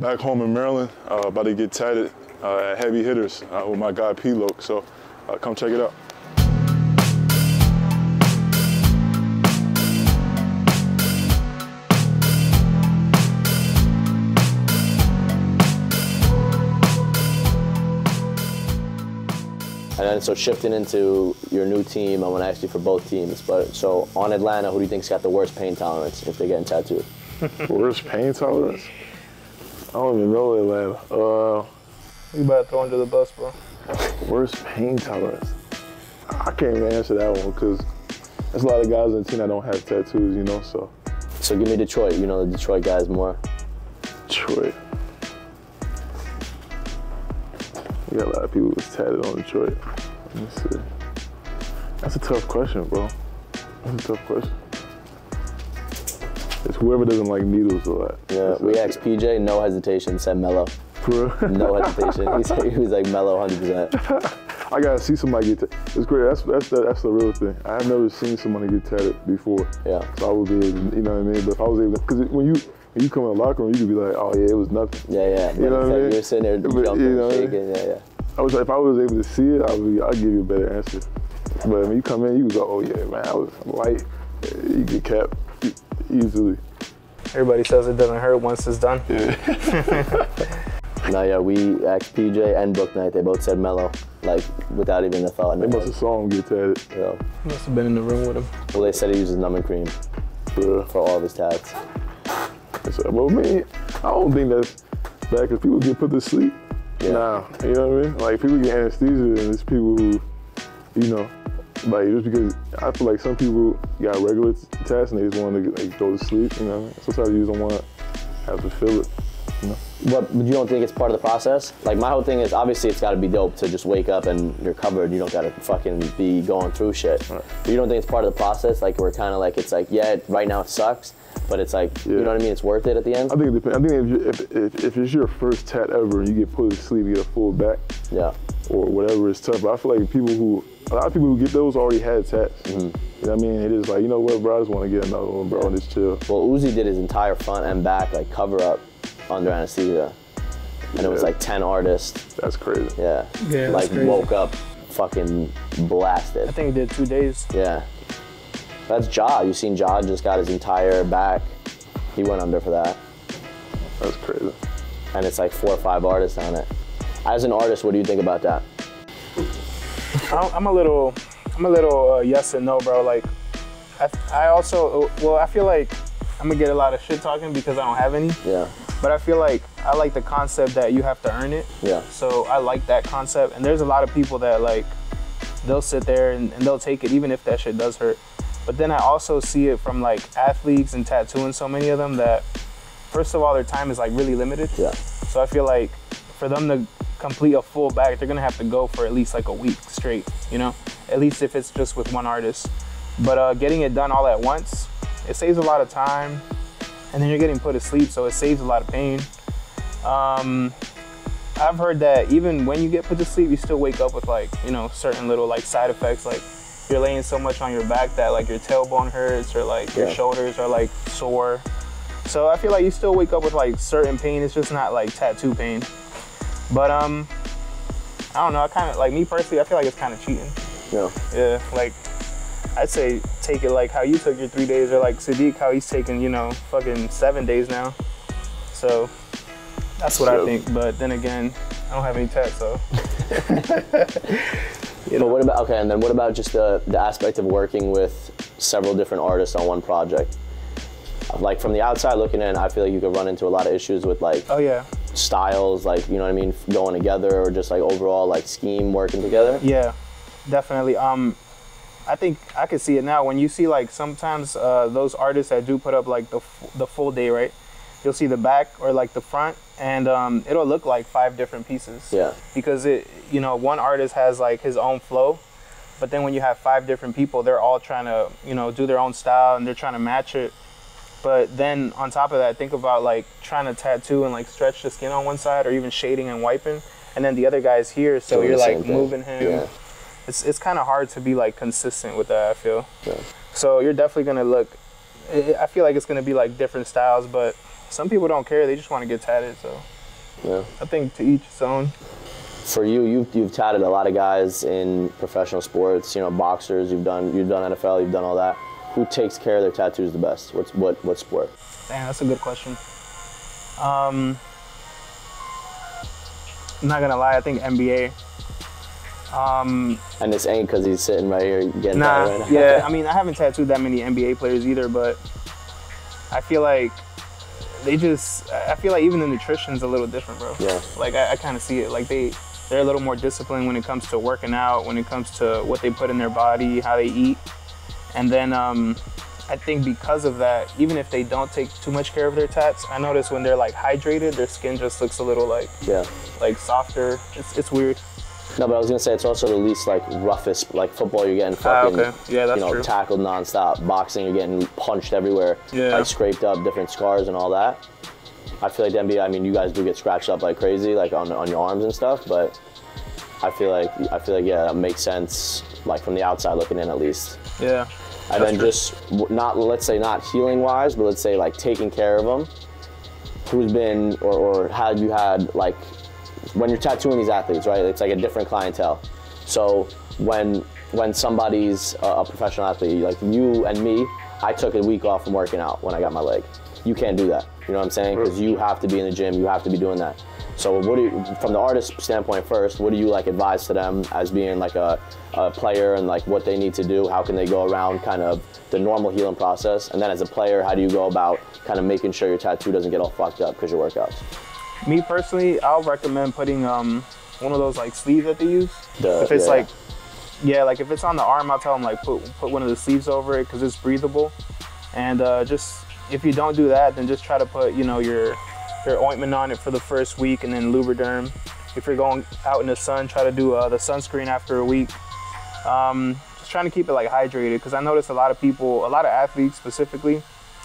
back home in Maryland, uh, about to get tatted uh, at Heavy Hitters uh, with my guy P. Lok. So uh, come check it out. And then so shifting into your new team, I want to ask you for both teams. But so on Atlanta, who do you think's got the worst pain tolerance if they're getting tattooed? Worst pain tolerance? I don't even know Atlanta. Uh, You better throw under the bus, bro. worst pain tolerance? I can't even answer that one because there's a lot of guys on the team that don't have tattoos, you know. So So give me Detroit. You know the Detroit guys more. Detroit. We got a lot of people that's tatted on Detroit. Let me see. That's a tough question, bro. That's a tough question. Whoever doesn't like needles a lot. Yeah, we it. asked PJ, no hesitation, said Mello. For real? No hesitation. he, said, he was like Mello 100%. I gotta see somebody get tatted. It's great. That's that's the, that's the real thing. I have never seen somebody get tatted before. Yeah. So I would be able, you know what I mean. But if I was able, because when you when you come in the locker room, you could be like, oh yeah, it was nothing. Yeah, yeah. You know what I mean? You're sitting there But, jumping, you know what I mean? shaking. Yeah, yeah. I was if I was able to see it, I would be, I'd give you a better answer. But when you come in, you go, oh yeah, man, I was light. You get capped easily. Everybody says it doesn't hurt once it's done. No, yeah, we asked PJ and Book Knight. They both said mellow, like without even a thought They must have saw him get tatted. Yeah. Must have been in the room with him. Well, they said he uses numbing cream Bruh. for all of his tats. So, uh, well, me, I don't think that's bad because people get put to sleep. Yeah. Nah, you know what I mean? Like people get anesthesia and it's people who, you know, like just because I feel like some people got regular t- tats and they just want to like, go to sleep. You know, what I mean? sometimes you just don't want to have to feel it. But, but you don't think it's part of the process? Like my whole thing is obviously it's got to be dope to just wake up and you're covered. You don't got to fucking be going through shit. Right. But you don't think it's part of the process? Like we're kind of like it's like yeah, right now it sucks, but it's like you know what I mean? It's worth it at the end. I think it depends. I think if, if, if, if it's your first tat ever and you get put to sleep, you get a full back Yeah. or whatever, it's tough. But I feel like people who, a lot of people who get those already had tats. Mm-hmm. You know what I mean? It is like, you know what, bro, I just want to get another one, bro, and just chill. Well, Uzi did his entire front and back like cover up under anesthesia, and it was like ten artists. That's crazy. Yeah. Yeah, Like crazy. woke up fucking blasted. I think he did two days. Yeah. That's Ja. You seen Ja just got his entire back. He went under for that. That's crazy. And it's like four or five artists on it. As an artist, what do you think about that? I'm I'm a little, I'm a little uh, yes and no, bro. Like, I, I also, well, I feel like I'm gonna get a lot of shit talking because I don't have any. Yeah. But I feel like I like the concept that you have to earn it. Yeah. So I like that concept. And there's a lot of people that like, they'll sit there and, and they'll take it even if that shit does hurt. But then I also see it from like athletes and tattooing so many of them that, first of all, their time is like really limited. Yeah. So I feel like for them to complete a full back, they're gonna have to go for at least like a week straight, you know? At least if it's just with one artist. But uh, getting it done all at once, it saves a lot of time, and then you're getting put to sleep, so it saves a lot of pain. Um, I've heard that even when you get put to sleep, you still wake up with like, you know, certain little like side effects, like you're laying so much on your back that like your tailbone hurts or like your Yeah. shoulders are like sore. So I feel like you still wake up with like certain pain. It's just not like tattoo pain. But um, I don't know. I kind of like me personally. I feel like it's kind of cheating. Yeah. Yeah, like I'd say take it like how you took your three days, or like Saddiq how he's taking you know fucking seven days now. So that's what I think. But then again, I don't have any tats, so you But what about okay? And then what about just the the aspect of working with several different artists on one project? Like from the outside looking in, I feel like you could run into a lot of issues with like oh yeah, styles, like you know what I mean, going together, or just like overall like scheme working together. yeah, definitely. Um, I think I could see it now when you see like sometimes uh, those artists that do put up like the f- the full day, right? You'll see the back or like the front, and um, it'll look like five different pieces. Yeah. because it you know one artist has like his own flow but then when you have five different people they're all trying to you know do their own style and they're trying to match it but then on top of that think about like trying to tattoo and like stretch the skin on one side or even shading and wiping and then the other guy's here so Doing you're like thing. moving him Yeah. it's, it's kind of hard to be like consistent with that i feel Yeah. so you're definitely gonna look i I feel like it's gonna be like different styles but some people don't care; they just want to get tatted. So Yeah. I think to each his own. For you, you've, you've tatted a lot of guys in professional sports. You know, boxers. You've done you've done NFL. You've done all that. Who takes care of their tattoos the best? What's what what sport? Damn, that's a good question. Um, I'm not gonna lie, I think NBA. Um, And this ain't because he's sitting right here getting nah, right now. yeah. I mean, I haven't tattooed that many NBA players either, but I feel like they just. I feel like even the nutrition's a little different, bro. Yeah. Like I, I kind of see it. Like they, they're a little more disciplined when it comes to working out, when it comes to what they put in their body, how they eat, and then um, I think because of that, even if they don't take too much care of their tats, I notice when they're like hydrated, their skin just looks a little like yeah. like softer. It's it's weird. No, but I was gonna say it's also the least like roughest like football. You're getting Ah, fucking okay. Yeah, that's you know true. tackled nonstop. Boxing, you're getting punched everywhere. Yeah. Like scraped up, different scars and all that. I feel like the NBA. I mean, you guys do get scratched up like crazy, like on on your arms and stuff. But I feel like I feel like yeah, that makes sense. Like from the outside looking in, at least. Yeah. And then true. just not let's say not healing wise, but let's say like taking care of them. Who's been or, or had you had like when you're tattooing these athletes, right? It's like a different clientele. So when when somebody's a, a professional athlete, like you and me, I took a week off from working out when I got my leg. You can't do that. You know what I'm saying? Because you have to be in the gym. You have to be doing that. So what do you, from the artist standpoint first, what do you like advise to them as being like a, a player and like what they need to do? How can they go around kind of the normal healing process? And then as a player, how do you go about kind of making sure your tattoo doesn't get all fucked up because your workouts? Me personally, I'll recommend putting um one of those like sleeves that they use. The- if it's yeah. like, yeah, like if it's on the arm, I'll tell them like put put one of the sleeves over it because it's breathable. And uh, just if you don't do that, then just try to put you know your your ointment on it for the first week and then Lubriderm. If you're going out in the sun, try to do uh, the sunscreen after a week. Um, just trying to keep it like hydrated because I notice a lot of people, a lot of athletes specifically,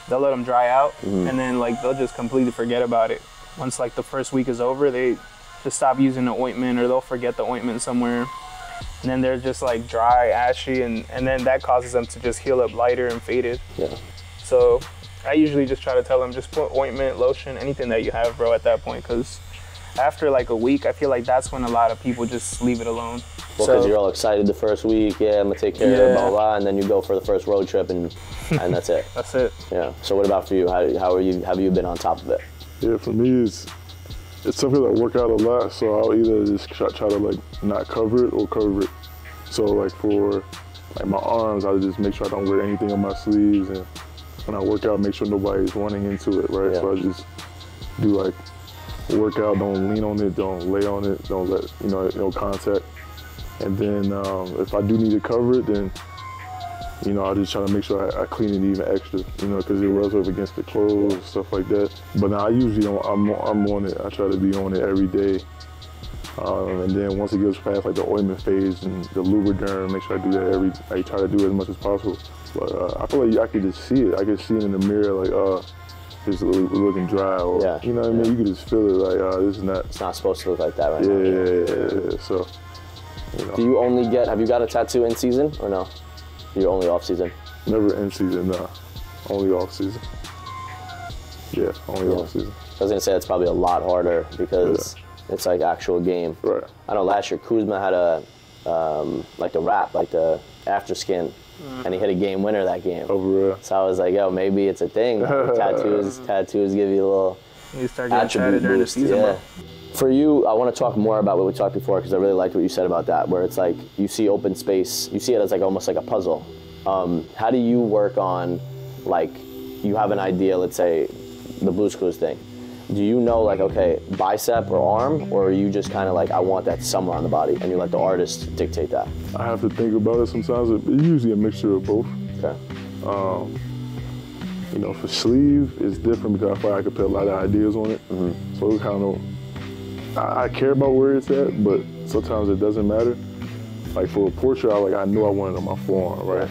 they'll let them dry out and then like they'll just completely forget about it. Once like the first week is over, they just stop using the ointment or they'll forget the ointment somewhere. And then they're just like dry, ashy, and, and then that causes them to just heal up lighter and faded. Yeah. So I usually just try to tell them just put ointment, lotion, anything that you have, bro, at that point. Because after like a week, I feel like that's when a lot of people just leave it alone. Well, because you're all excited the first week, yeah, I'm gonna take care of it, blah, blah, blah, and then you go for the first road trip and and that's it. that's it. Yeah. So what about for you? How, how are you? Have you been on top of it? Yeah, for me, it's it's something that I work out a lot, so I'll either just try, try to like not cover it or cover it. So like for like my arms, I just make sure I don't wear anything on my sleeves, and when I work out, make sure nobody's running into it, right? So I just do like work out, don't lean on it, don't lay on it, don't let you know no contact. And then um, if I do need to cover it, then you know, I just try to make sure I, I clean it even extra, you know, because it rubs up against the clothes, and stuff like that. But now I usually don't, I'm, I'm on it. I try to be on it every day. Um, and then once it gets past like the ointment phase and the lubriderm, make sure I do that every, I try to do it as much as possible. But uh, I feel like I could just see it. I could see it in the mirror, like, uh, it's loo- looking dry, or Yeah, you know what I mean. You can just feel it, like, uh, this is not. It's not supposed to look like that right Yeah, now. yeah, yeah, yeah, yeah. So, you know, Do you only get? Have you got a tattoo in season or no? You're only off season. never in season, nah. Only off season. Yeah, only Yeah. off season. I was gonna say it's probably a lot harder because it's like actual game. Right. I know last year Kuzma had a um, like the wrap, like the after skin, and he hit a game winner that game. Over uh, So I was like, yo, maybe it's a thing. tattoos, tattoos give you a little You start getting attribute tatted during the boost. season, yeah. For you, I want to talk more about what we talked before because I really liked what you said about that, where it's like you see open space, you see it as like almost like a puzzle. Um, how do you work on, like, you have an idea, let's say, the Blues Clues thing. Do you know like okay, bicep or arm, or are you just kind of like I want that somewhere on the body, and you let the artist dictate that? I have to think about it sometimes. It's usually a mixture of both. Okay. Um, you know, for sleeve, it's different because I feel like I could put a lot of ideas on it. Mm-hmm. So it kind of, I, I care about where it's at, but sometimes it doesn't matter. Like for a portrait, I like I knew I wanted it on my forearm, right?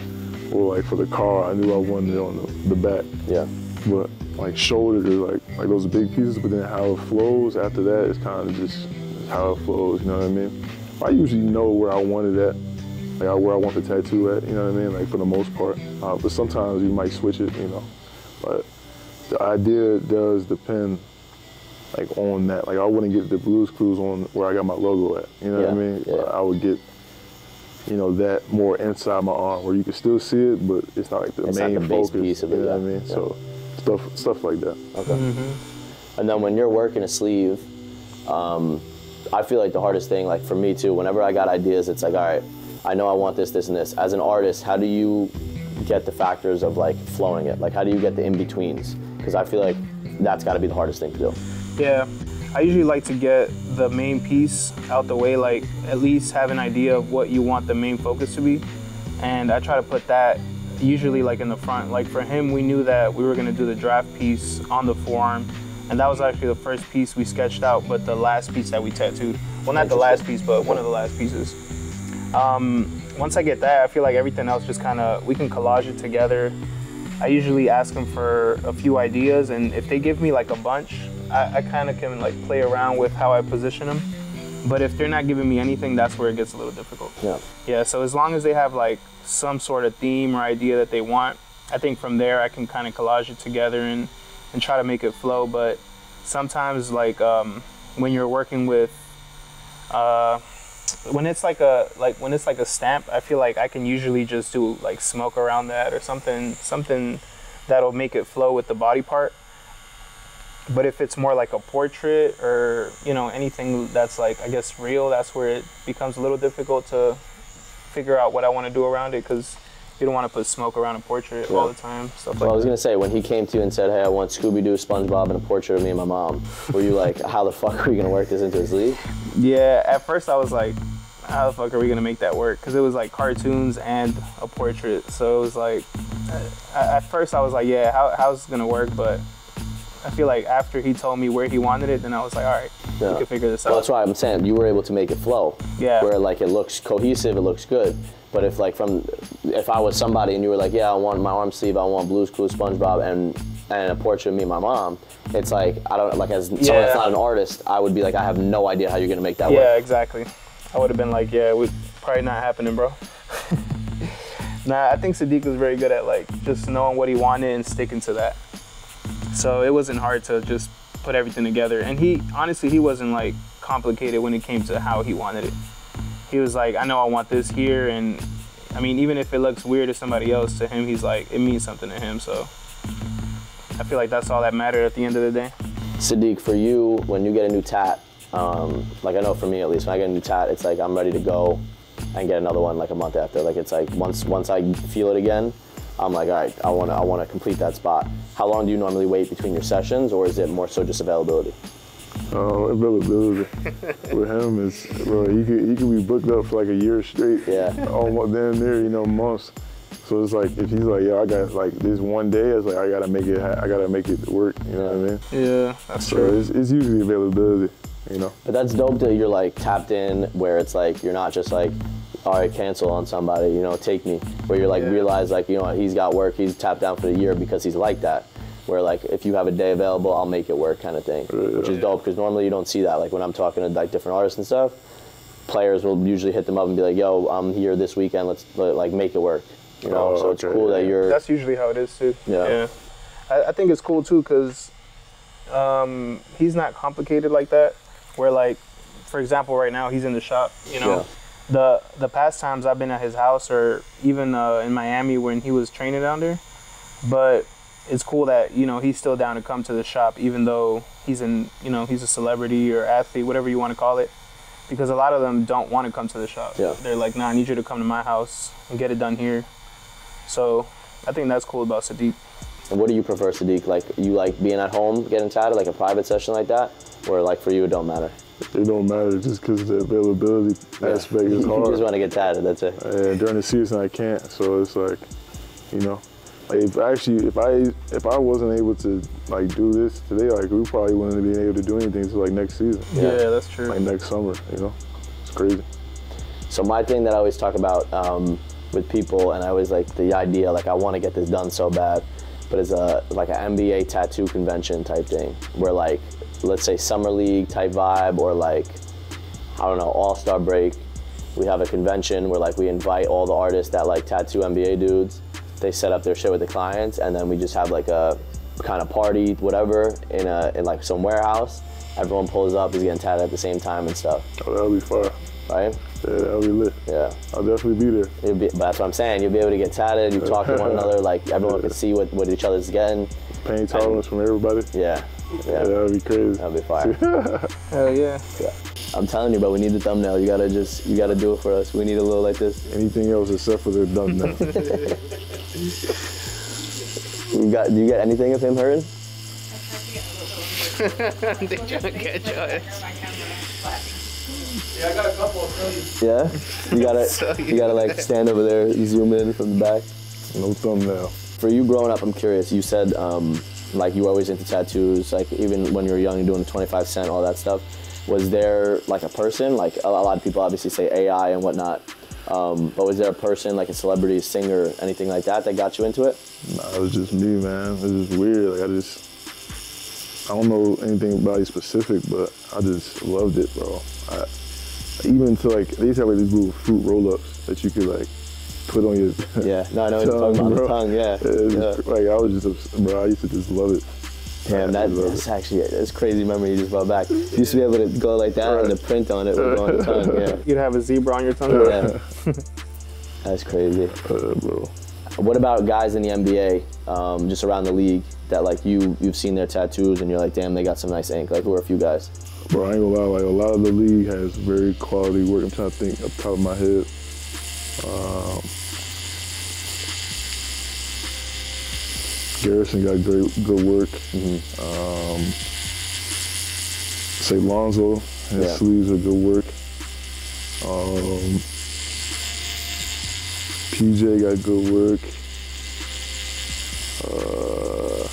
Or like for the car, I knew I wanted it on the, the back. Yeah. But like shoulder, like like those big pieces, but then how it flows after that is kind of just how it flows. You know what I mean? I usually know where I wanted at, like where I want the tattoo at. You know what I mean? Like for the most part. Uh, but sometimes you might switch it. You know, but the idea does depend like on that. Like I wouldn't get the Blues Clues on where I got my logo at. You know what I mean? yeah. I would get you know that more inside my arm where you can still see it, but it's not like the It's main the focus. piece of it, You know what I mean? yeah. So stuff stuff like that. Okay. And then when you're working a sleeve, um, I feel like the hardest thing, like for me too, whenever I got ideas, it's like, all right, I know I want this, this, and this. As an artist, how do you get the factors of like flowing it? Like, how do you get the in betweens? Because I feel like that's got to be the hardest thing to do. Yeah, I usually like to get the main piece out the way, like at least have an idea of what you want the main focus to be. And I try to put that usually like in the front. Like for him, we knew that we were gonna do the draft piece on the forearm. And that was actually the first piece we sketched out, but the last piece that we tattooed. Well, not the last piece, but one of the last pieces. Um, once I get that, I feel like everything else just kind of, we can collage it together. I usually ask them for a few ideas, and if they give me like a bunch, I, I kind of can like play around with how I position them. But if they're not giving me anything, that's where it gets a little difficult. Yeah. Yeah, so as long as they have like some sort of theme or idea that they want, I think from there I can kind of collage it together and, and try to make it flow. But sometimes, like um, when you're working with, uh, when it's like a like when it's like a stamp, I feel like I can usually just do like smoke around that or something something that'll make it flow with the body part. But if it's more like a portrait or you know anything that's like I guess real, that's where it becomes a little difficult to figure out what I want to do around it because you don't want to put smoke around a portrait all the time, stuff Well, I was gonna say when he came to you and said, "Hey, I want Scooby Doo, SpongeBob, and a portrait of me and my mom," were you like, "How the fuck are we gonna work this into his sleeve?" Yeah, at first I was like, how the fuck are we gonna make that work? Because it was like cartoons and a portrait, so it was like, uh, at first I was like, yeah, how, how's it gonna work? But I feel like after he told me where he wanted it, then I was like, all right, Yeah. we can figure this Well, out. that's why I'm saying you were able to make it flow. Yeah. Where like it looks cohesive, it looks good. But if like from, if I was somebody and you were like, yeah, I want my arm sleeve, I want Blue's Clues, SpongeBob, and and a portrait of me and my mom, it's like I don't like as someone that's not an artist, I would be like, I have no idea how you're gonna make that Yeah, work. Yeah, exactly. I would have been like, yeah, we probably not happening, bro. nah, I think Saddiq was very good at like just knowing what he wanted and sticking to that. So it wasn't hard to just put everything together. And he honestly he wasn't like complicated when it came to how he wanted it. He was like, I know I want this here and I mean even if it looks weird to somebody else, to him he's like it means something to him. So I feel like that's all that mattered at the end of the day. Saddiq, for you, when you get a new tat, um, like I know for me at least, when I get a new tat, it's like I'm ready to go and get another one like a month after. Like it's like once once I feel it again, I'm like, all right, I want to I want to complete that spot. How long do you normally wait between your sessions, or is it more so just availability? Uh, availability with him is, bro, he could he could be booked up for like a year straight. Yeah. Almost damn near, you know, months. So it's like if he's like, yeah, I got like this one day, it's like I gotta make it, I gotta make it work. You know what I mean? Yeah, that's So it's, it's usually availability. You know. But that's dope that you're like tapped in, where it's like you're not just like, all right, cancel on somebody, you know, take me. Where you're like Yeah. realize like you know he's got work, he's tapped down for the year because he's like that. Where like if you have a day available, I'll make it work kind of thing, which is dope because normally you don't see that. Like when I'm talking to like different artists and stuff, players will usually hit them up and be like, yo, I'm here this weekend, let's like make it work. You know, Oh, so it's okay, cool that you're. That's usually how it is too. Yeah. I, I think it's cool too because um, he's not complicated like that. Where like, for example, right now he's in the shop. You know, Yeah. The the past times I've been at his house or even uh, in Miami when he was training down there, but it's cool that you know he's still down to come to the shop even though he's in you know he's a celebrity or athlete whatever you want to call it because a lot of them don't want to come to the shop Yeah. they're like nah i need you to come to my house and get it done here so i think that's cool about Saddiq And what do you prefer, Saddiq? Like you like being at home, getting tatted, like a private session like that, or like for you it don't matter? It don't matter just because the availability aspect is hard. you hard. just want to get tatted. That's it. and during the season I can't. So it's like, you know, like if actually if I if I wasn't able to like do this today, like we probably wouldn't have been able to do anything until like next season, Yeah. that's true like next summer. You know, it's crazy. So my thing that I always talk about um, with people, and I always like the idea, like I want to get this done so bad, but it's a like an NBA tattoo convention type thing, where like let's say summer league type vibe, or like I don't know All Star break. We have a convention where like we invite all the artists that like tattoo NBA dudes. They set up their shit with the clients, and then we just have like a kind of party, whatever, in a in like some warehouse. Everyone pulls up, is getting tatted at the same time and stuff, Oh, that'll be fire. right? Yeah, that'll be lit. Yeah. I'll definitely be there. You'll be, but that's what I'm saying. You'll be able to get tatted. You talk to one another, like everyone can see what, what each other's getting. Pain tolerance from everybody. Yeah, Yeah, yeah, that'll be crazy. that'll be fire. Hell yeah. Yeah. I'm telling you, bro, we need the thumbnail. You gotta just, you gotta do it for us. We need a little like this. Anything else except for the done now. You got, do you get anything of him hurting? they trying to catch us. Yeah. I got a couple of things. Yeah? You gotta, So you gotta like stand over there, zoom in from the back. no thumbnail. For you growing up, I'm curious. You said um, like you were always into tattoos, like even when you were young, doing 25 cent, all that stuff. Was there like a person, like a, lot of people obviously say AI and whatnot, um, but was there a person, like a celebrity, singer, anything like that, that got you into it? Nah, it was just me, man. It was just weird. Like I just, I don't know anything about it specific, but I just loved it, bro. I, even to like, they used to have like these little fruit roll-ups that you could like put on your. Yeah, no, I know what you're talking about the tongue. Yeah, yeah. Like I was just, bro. I used to just love it. Damn, that, I love that's it. actually that's crazy memory you just brought back. You used to be able to go like that and the print on it would go on the tongue. Yeah, You'd have a zebra on your tongue. yeah. That's crazy. Uh, bro. What about guys in the NBA, um, just around the league that like you you've seen their tattoos and you're like, damn, they got some nice ink. Like who are a few guys? Bro, I ain't gonna lie, like a lot of the league has very quality work. I'm trying to think up top of my head. Um, Garrison got great, good work. Um, say Lonzo, his Yeah. sleeves are good work. Um, PJ got good work. Uh,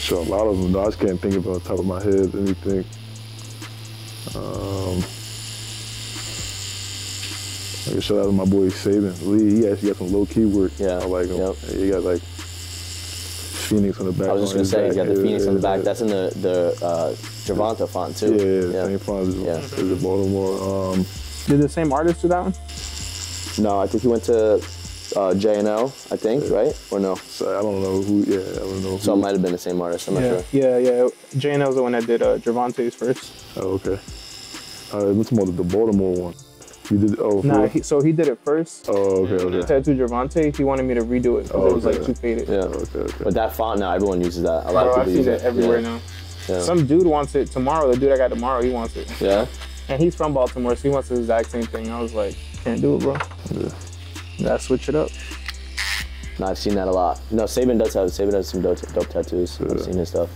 sure, a lot of them. I just can't think on the top of my head anything. Um, like, shout out to my boy Saben Lee. He actually got some low key work. Yeah. I like him. Yep. He got like Phoenix on the back. I was just gonna say he's back. got the Yeah, Phoenix on the back. yeah. That's in the the uh, Gervonta font too. Yeah, yeah, same font as, Yeah. as the Baltimore. Um, Did the same artist do that one? No, I think he went to uh, J and L. I think right or no? so I don't know who. Yeah, I don't know. Who. So it might have been the same artist. I'm not sure. Yeah, yeah. Jane was the one that did uh, Gervonta's first. Oh, okay. Uh, what's more of the Baltimore one? You did. Oh, Nah, he, so he did it first. oh, okay, okay. Tattoo Gervonta. He wanted me to redo it because Oh, it was like okay. too faded. Yeah. Okay, okay. But that font now, everyone uses that. A lot Bro, of I see use that it everywhere yeah. now. Yeah. Some dude wants it tomorrow. The dude I got tomorrow, he wants it. Yeah. And he's from Baltimore, so he wants the exact same thing. I was like, can't do it, bro. Yeah. Gotta switch it up. No, I've seen that a lot. No, Saben does have Saben has some dope, dope tattoos. I've seen his stuff.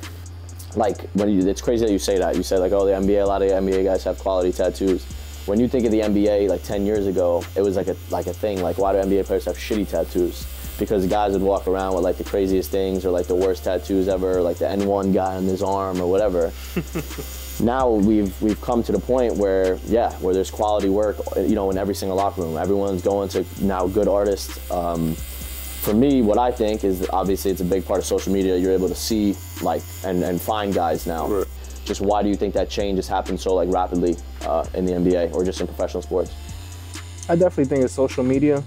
Like when you, it's crazy that you say that. You say like, oh, the NBA. A lot of NBA guys have quality tattoos. When you think of the NBA, like 10 years ago, it was like a like a thing. Like, why do NBA players have shitty tattoos? Because guys would walk around with like the craziest things or like the worst tattoos ever, like the N1 guy on his arm or whatever. now we've we've come to the point where yeah, where there's quality work, you know, in every single locker room. Everyone's going to now good artists. Um, for me, what I think is obviously it's a big part of social media. You're able to see like and, and find guys now. Right. Just why do you think that change has happened so like rapidly uh, in the NBA or just in professional sports? I definitely think it's social media.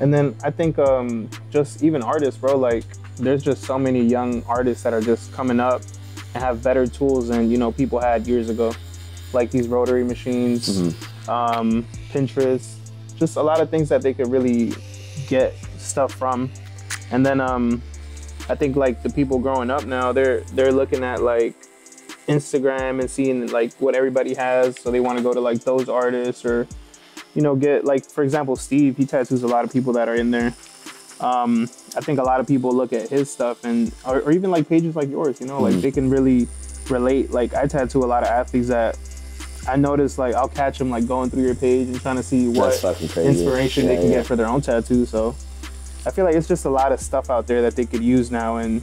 And then I think um, just even artists, bro, like there's just so many young artists that are just coming up and have better tools than, you know, people had years ago. Like these rotary machines, um, Pinterest, just a lot of things that they could really get stuff from. And then um, I think like the people growing up now, they're they're looking at like Instagram and seeing like what everybody has, so they want to go to like those artists or you know, get like for example, Steve. He tattoos a lot of people that are in there. Um, I think a lot of people look at his stuff and, or, or even like pages like yours. You know, like they can really relate. Like I tattoo a lot of athletes that I notice. Like I'll catch them like going through your page and trying to see what That's fucking crazy. inspiration they can yeah. get for their own tattoo. So I feel like it's just a lot of stuff out there that they could use now, and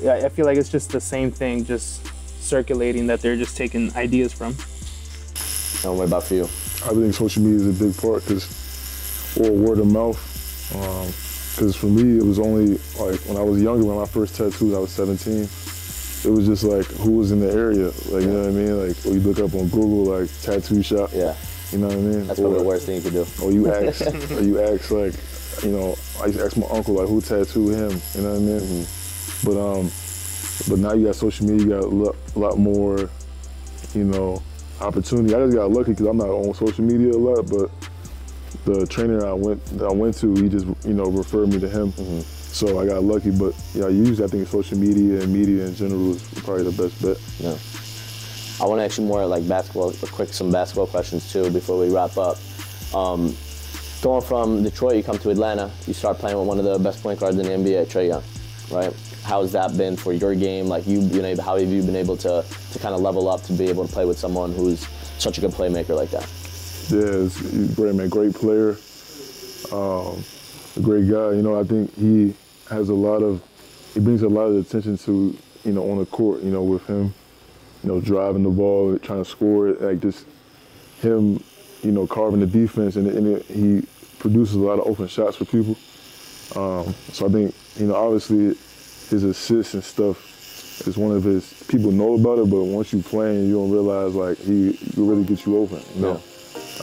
yeah, I feel like it's just the same thing, just circulating that they're just taking ideas from. And what about for you? I think social media is a big part because, or word of mouth. Because for me, it was only like when I was younger, when I first tattooed, I was 17. It was just like who was in the area, like you know what I mean. Like, or you look up on Google, like tattoo shop. Yeah, You know what I mean? that's or, probably the worst thing you could do. Or you ask, or you ask like, you know, I used to ask my uncle like who tattooed him. You know what I mean? But um, but now you got social media, you got a lot, a lot more, you know, opportunity. I just got lucky because I'm not on social media a lot, but the trainer I went that I went to, he just you know referred me to him. So I got lucky, but yeah, usually I think social media and media in general is probably the best bet. Yeah. I want to ask you more like basketball, quick some basketball questions too before we wrap up. Um, going from Detroit, you come to Atlanta, you start playing with one of the best point guards in the NBA, Trae Young, right? How's that been for your game? Like you, you know, how have you been able to to kind of level up to be able to play with someone who's such a good playmaker like that? Yeah, he's great man, great player, um, a great guy. You know, I think he has a lot of, he brings a lot of attention to, you know, on the court. You know, with him, you know, driving the ball, trying to score it, like just him, you know, carving the defense, and, and he produces a lot of open shots for people. Um, so I think, you know, obviously his assists and stuff is one of his. People know about it, but once you playing, you don't realize like he, he really gets you open. You know.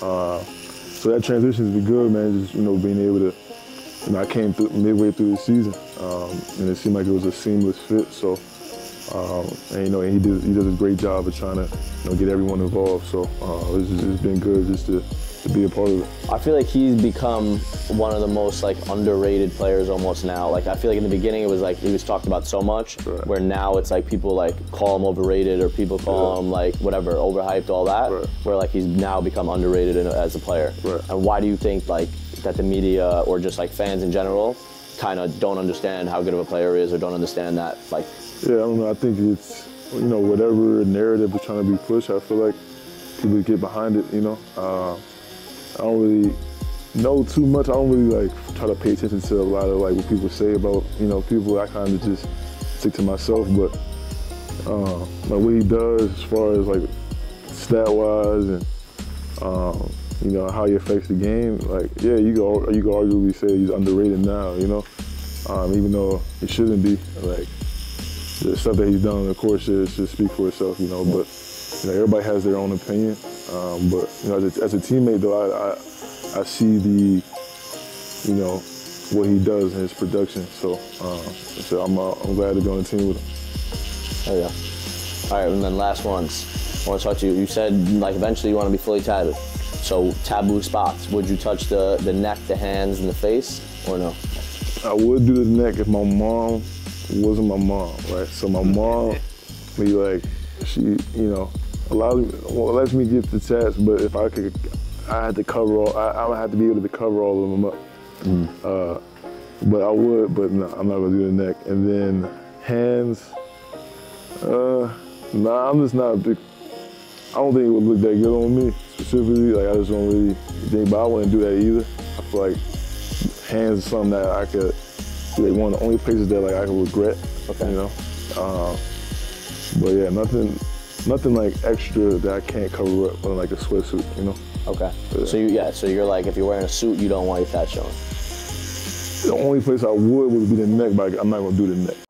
Uh, so that transition has been good, man. Just you know being able to, you know, I came through midway through the season, um, and it seemed like it was a seamless fit. So, um, and you know, he does he does a great job of trying to, you know, get everyone involved. So uh, it's, just, it's been good just to, to be a part of it. I feel like he's become one of the most like underrated players almost now. Like I feel like in the beginning it was like he was talked about so much, Right. where now it's like people like call him overrated or people call Yeah. him like whatever overhyped, all that. Right. Where like he's now become underrated in, as a player. Right. And why do you think like that the media or just like fans in general kind of don't understand how good of a player he is or don't understand that like Yeah, I don't know. I think it's you know whatever narrative is trying to be pushed. I feel like people get behind it. You know, uh, I don't really know too much. I don't really like try to pay attention to a lot of like what people say about you know people. I kind of just stick to myself. But uh, like what he does as far as like stat wise and um, you know how he affects the game. Like yeah, you go you can arguably say he's underrated now. You know, um, even though he shouldn't be. Like the stuff that he's done on the court should, should speak for itself, you know. But you know, everybody has their own opinion. Um, but you know, as a, as a teammate, though, I, I I see the you know what he does in his production. So, uh, so I'm uh, I'm glad to be on the team with him. oh yeah. All right, and then last ones. I want to talk to you. You said like eventually you want to be fully tattooed. So taboo spots. Would you touch the the neck, the hands, and the face, or no? I would do the neck if my mom wasn't my mom, right? So my mom, be like, she, you know, allows well, lets me get the tats, but if I could, I had to cover all, I, I would have to be able to cover all of them up. Uh, but I would, but no, I'm not gonna do the neck. And then hands, uh, nah, I'm just not a big, I don't think it would look that good on me specifically. Like I just don't really think, but I wouldn't do that either. I feel like hands is something that I could, like one of the only places that like I could regret. Okay. You know, um, but yeah, nothing, nothing like extra that I can't cover up on like a sweatsuit. You know, Okay. Yeah. So you yeah. So you're like if you're wearing a suit, you don't want your tat showing. the only place I would would be the neck, but I'm not gonna do the neck.